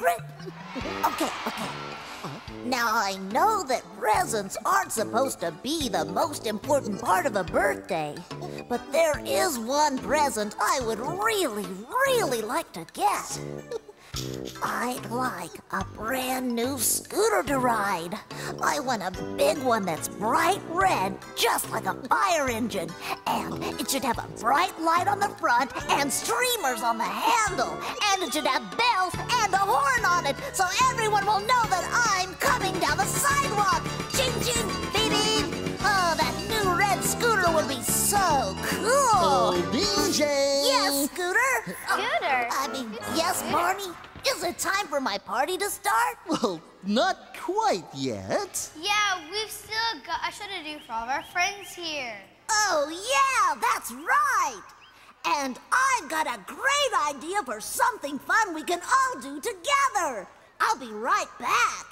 Okay, okay. Now, I know that presents aren't supposed to be the most important part of a birthday, but there is one present I would really, really like to get. I'd like a brand new scooter to ride. I want a big one that's bright red, just like a fire engine. And it should have a bright light on the front and streamers on the handle. And it should have bells and a horn on it, so everyone will know that I'm coming down the sidewalk. Ching ching, beep beep. Oh, that new red scooter would be so cool. Oh, BJ! Yes, Scooter. Oh, scooter? I mean, yes, Barney. Is it time for my party to start? Well, not quite yet. Yeah, we've still got a show to do for all of our friends here. Oh, yeah, that's right. And I've got a great idea for something fun we can all do together. I'll be right back.